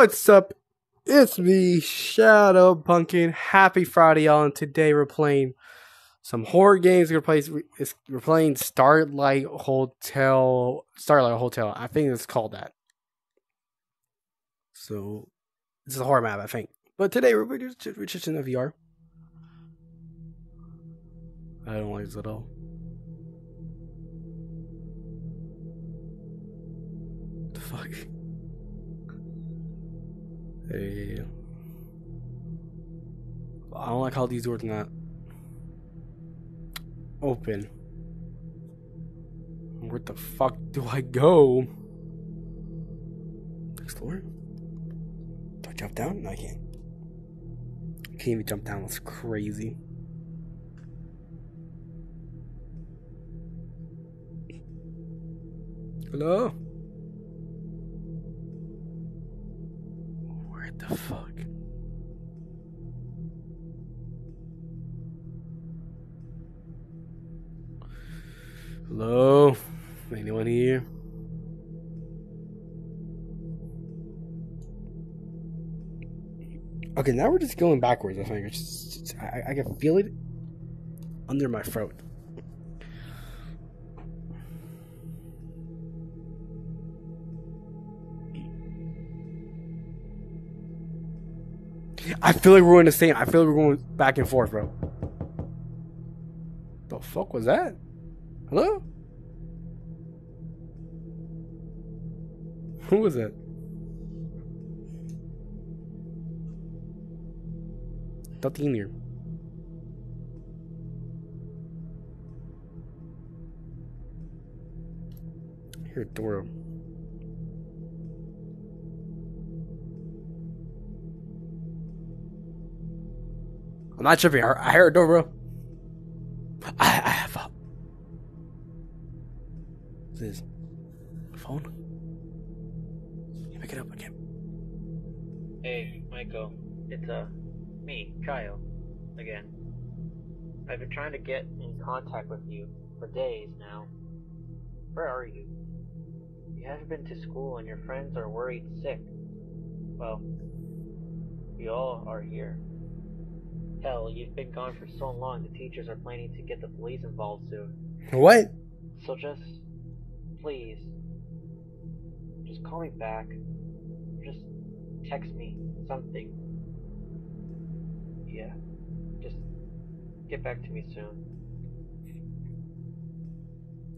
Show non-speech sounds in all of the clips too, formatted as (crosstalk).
What's up? It's me, Shadow Pumpkin. Happy Friday, y'all. And today we're playing some horror games. We're playing, we're playing Starlight Hotel. Starlight Hotel. I think it's called that. So, this is a horror map, I think. But today we're just, we're just in the VR. I don't like this at all. The fuck? I don't like how these doors not open. Where the fuck do I go? Next floor? Do I jump down? No, I can't. I can't even jump down. That's crazy. Hello? The fuck? Hello? Anyone here? Okay, now we're just going backwards. I think it's just, it's, I, I can feel it under my throat. I feel like we're going the same. I feel like we're going back and forth, bro. The fuck was that? Hello? Who was that? Nothing here. Here, door. I'm not tripping. I heard a bro. I, I have a. This? Phone? You pick it up again. Hey, Michael. It's, uh, me, Kyle. Again. I've been trying to get in contact with you for days now. Where are you? You haven't been to school and your friends are worried sick. Well, we all are here. Hell, you've been gone for so long, the teachers are planning to get the police involved soon. What? So just, please, just call me back. Just text me something. Yeah, just get back to me soon.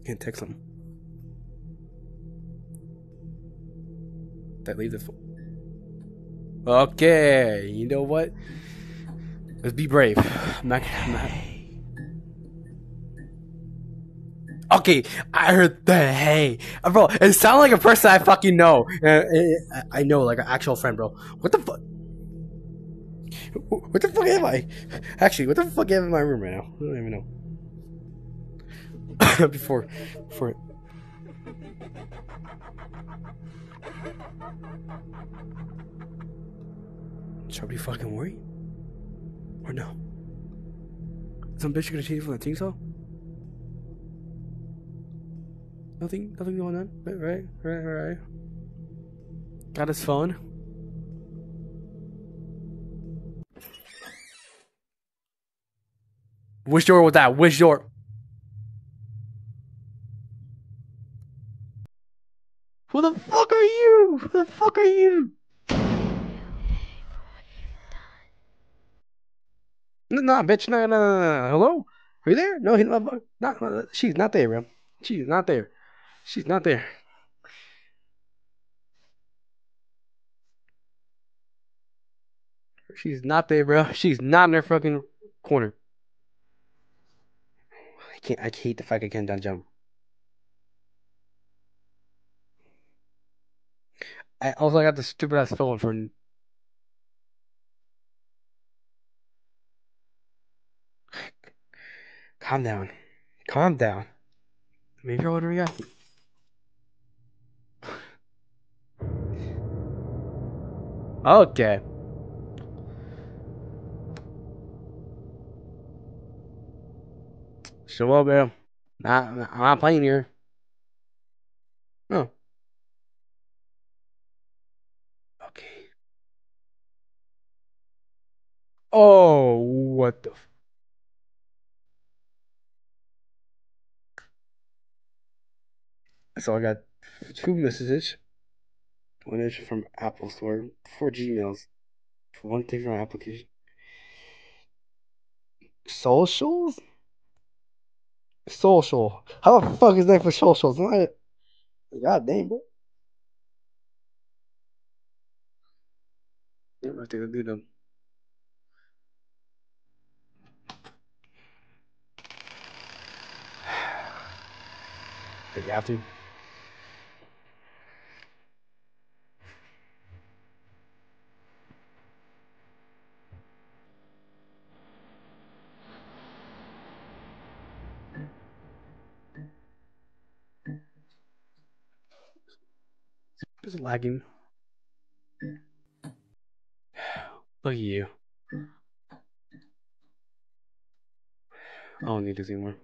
Can't text him. That leave the. Okay, you know what? Let's be brave. I'm not, I'm not. Okay, I heard the hey, Uh, bro. It sounded like a person I fucking know. Uh, uh, I know, like an actual friend, bro. What the fuck? What the fuck am I? Actually, what the fuck am I in my room right now? I don't even know. (coughs) before, before. Should I be fucking worried? Or no? Some bitch gonna change from the team so? Nothing, nothing going on. Right, right, right, right. Got his phone. Which door was that? Which door? Who the fuck are you? Who the fuck are you? No, nah, bitch. No, no, no, no. Hello? Are you there? No, he, not, not, she's not there, bro. She's not there. She's not there. She's not there, bro. She's not in her fucking corner. I can't. I hate the fact I can't down jump. I also got the stupid ass phone for. Calm down. Calm down. What do we got? Okay. Show up, man. Not, I'm not playing here. Oh. Okay. Oh, what the? So I got two messages. One is from Apple Store, four Gmails, one thing from application. Socials? Social. How the fuck is that for socials? Not, God damn, bro. I think I do them. (sighs) Did you have to? Just lagging. (sighs) Look at you. I don't need this anymore.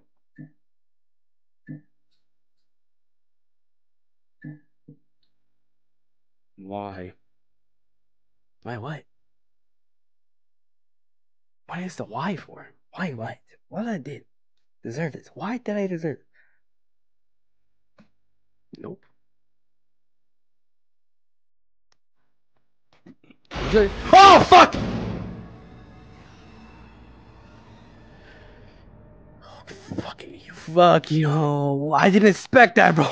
Why? Why what? What is the why for? Why what? What I did? Deserve this? Why did I deserve? Nope. Oh fuck! Oh, fucking you, fuck you! I didn't expect that, bro.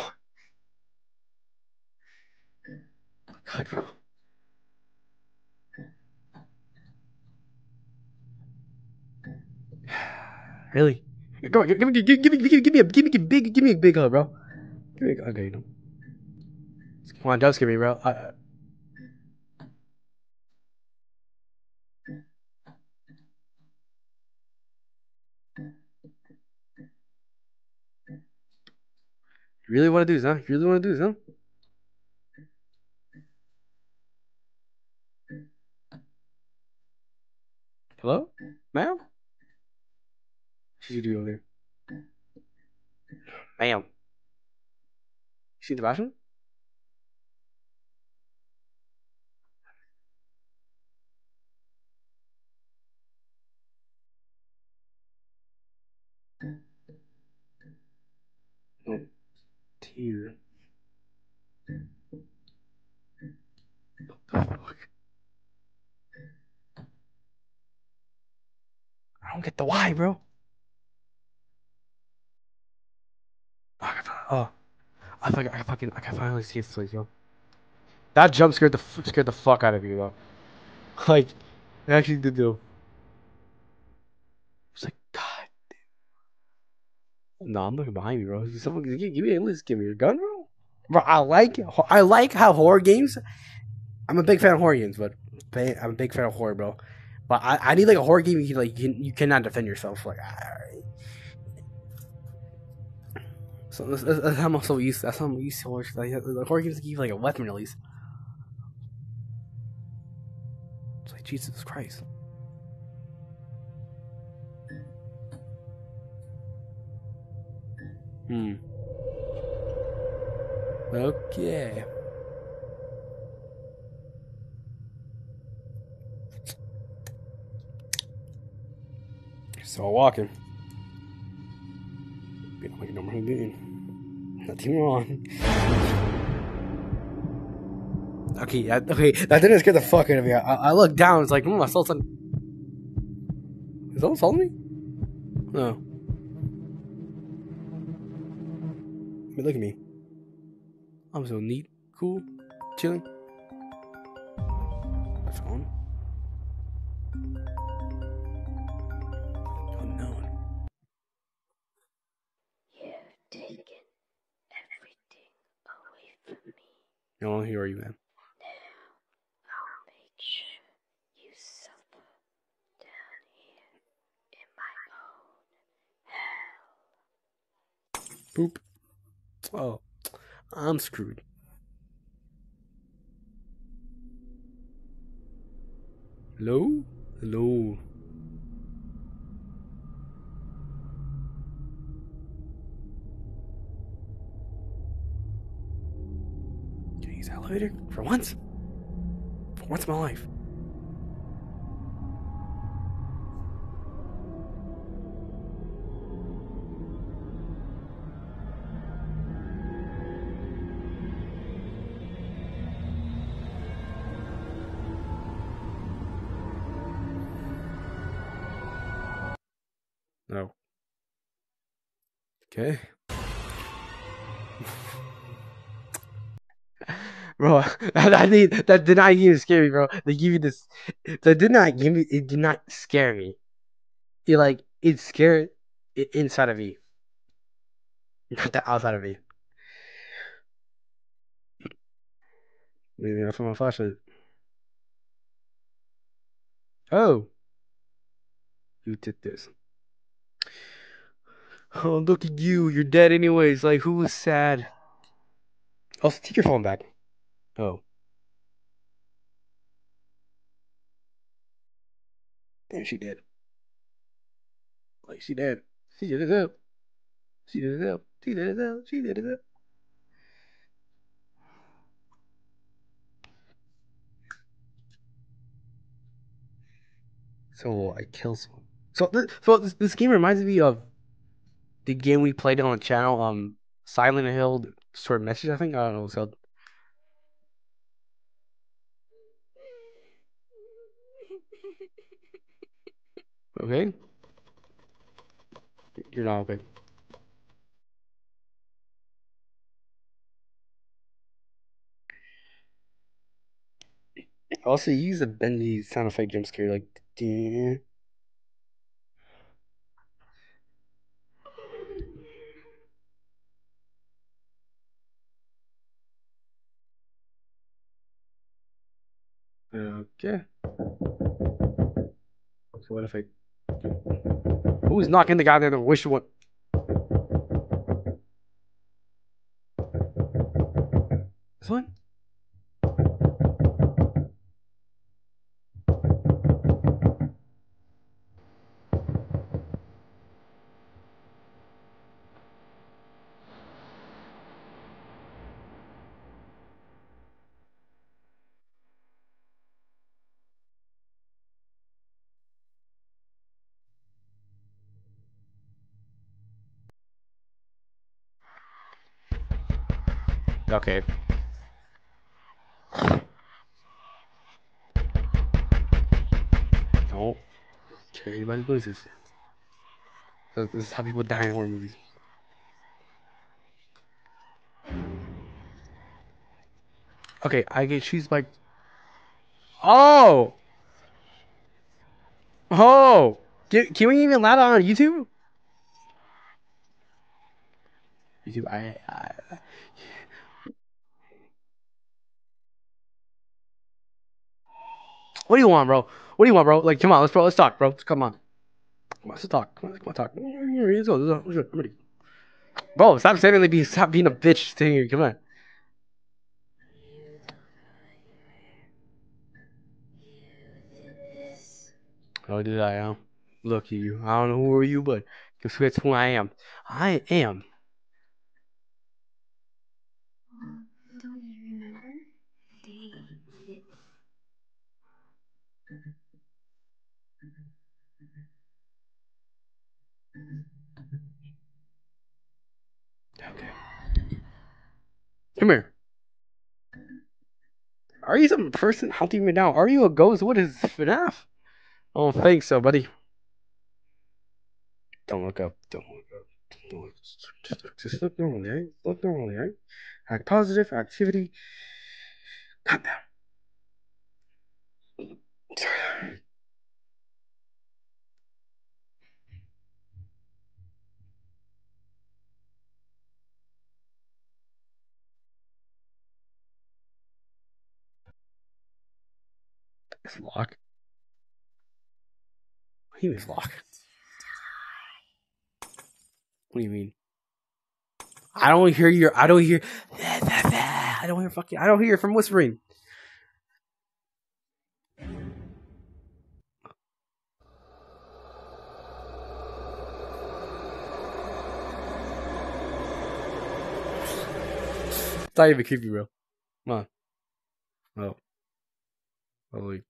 God, bro. Really? Come on, give me, give me, give me, give me, give me a, give me a big, give me a big hug, bro. Give me, a, okay, no. Come on, just give me, bro. I, You really want to do this, huh? You really want to do this, huh? Hello? Ma'am? She's doing over there. Ma'am. You see the bathroom? Tear. What the fuck? I don't get the why, bro. Oh, I oh. Fucking, I fucking, I can finally see this place, yo. That jump scared the scared the fuck out of you, though. (laughs) Like, it actually did though. It's like, God. No, I'm looking behind me, bro. Someone give, me at least give me your gun, bro. Bro, I like I like how horror games. I'm a big fan of horror games, but I'm a big fan of horror, bro. But I, I need like a horror game you can, like you, you cannot defend yourself. Like, alright. So that's, that's, how I'm so used. That's how I'm used to horror. Like the horror games give like a weapon at least. It's like Jesus Christ. Hmm. Okay. So walking. Been like no more doing. Nothing wrong. Okay, that, okay, that didn't scare the fuck out of me. I, I looked down, it's like, hmm, I saw something. Is someone following me? No. Mean, look at me. I'm so neat, cool, chilling. My phone. Unknown. You've taken everything away from me. No, here are you, man? Now I'll make sure you suffer down here in my own hell. Boop. Oh, I'm screwed. Hello? Hello? Can I use elevator for once? For once in my life? Okay. (laughs) bro. That, (laughs) that, did, that did not even scare me, bro. They give you this. That did not give me. It did not scare me. It like it scared it inside of me, not the outside of me. Maybe that's my flashlight. Oh, you did this. (laughs) Oh, look at you. You're dead anyways. Like, who was sad? Also, take your phone back. Oh. Damn, she did. Like, she did. She did it up. She did it up. She did it up. She did it up. So I kill someone. So, so this, this game reminds me of the game we played on the channel, um, Silent Hill Short Message. I think I don't know. What's called. Okay. You're not okay. Also, use a Benji sound effect jump scare like. "Duh." So what? Who's knocking the goddamn door? Which one? This one? Okay. Don't care anybody's voices. So this is how people die in horror movies. Okay, I get choose by. Oh. Oh. Can, can we even allow that on YouTube? YouTube, I, I What do you want, bro? What do you want, bro? Like, come on, let's bro, let's talk, bro. Come on. Come on, let's talk. Come on, come on, talk. Let's go. Let's go. Ready. Bro, stop saying to be stop being a bitch thing. Come on. Oh, did I am? Look at you. I don't know who are you, but guess that's who I am. I am. Don't you remember? They Okay. Come here. Are you some person hunting me down? Are you a ghost? What is FNAF? I don't think so, buddy. Don't look up. Don't look up. Don't look. Just look, normally, right? Look normally, right? Act positive, activity. Calm down. It's lock. What do you mean lock? What do you mean? I don't hear your. I don't hear. (laughs) I don't hear fucking. I don't hear from whispering. It's not even creepy, bro. Come on. Oh. oh Holy.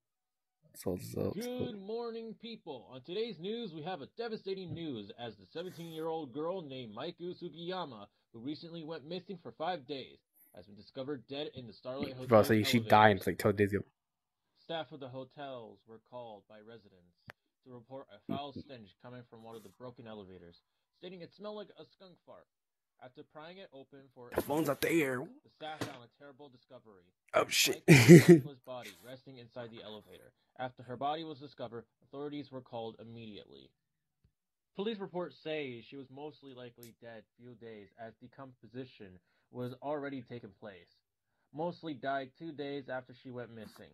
Good morning, people. On today's news, we have a devastating news as the 17 year old girl named Maiku Sugiyama, who recently went missing for five days, has been discovered dead in the Starlight Hotel. Bro, so she died like two days ago. Staff of the hotels were called by residents to report a foul stench coming from one of the broken elevators, stating it smelled like a skunk fart. After prying it open for The phone's up there. the staff terrible discovery. Oh shit. (laughs) Mike's (laughs) body resting inside the elevator. After her body was discovered, authorities were called immediately. Police reports say she was mostly likely dead few days as decomposition was already taking place. Mostly died two days after she went missing.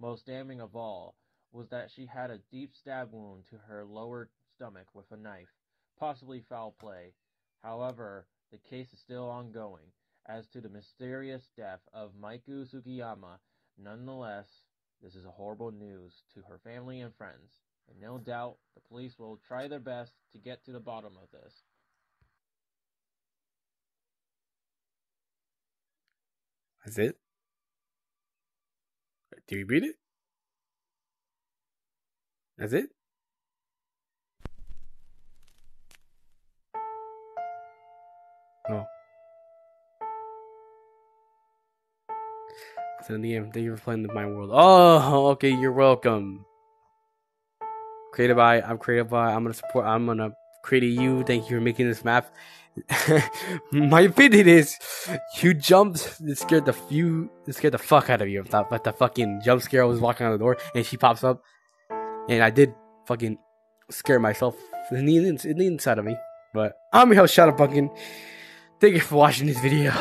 Most damning of all was that she had a deep stab wound to her lower stomach with a knife, possibly foul play. However, the case is still ongoing as to the mysterious death of Maiku Sugiyama. Nonetheless, this is a horrible news to her family and friends, and no doubt the police will try their best to get to the bottom of this. That's it? Do you read it? That's it? In the end, thank you for playing My World. Oh, okay, you're welcome. Created by, I'm created by, I'm gonna support, I'm gonna create you. Thank you for making this map. (laughs) My opinion is, you jumped, it scared the few, it scared the fuck out of you. But the fucking jump scare I was walking out the door and she pops up, and I did fucking scare myself in the, in the inside of me. But I'm your host, Shadow Pumpkin. Thank you for watching this video.